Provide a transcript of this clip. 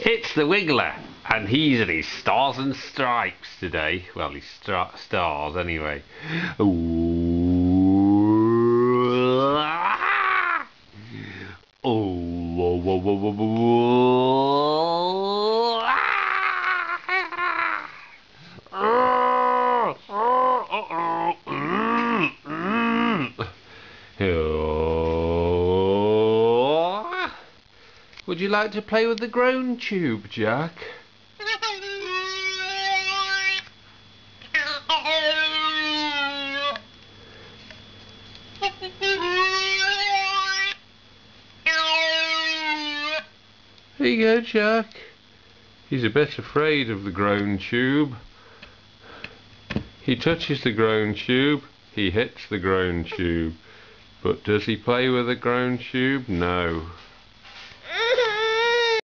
It's the Wiggler, and he's in his stars and stripes today. Well, star stars anyway. Ooh. Oh, ah. Oh, oh, oh, oh. Mm, mm. Oh. Would you like to play with the groan tube, Jack? Here you go, Jack. He's a bit afraid of the groan tube. He touches the groan tube, he hits the groan tube. But does he play with the groan tube? No.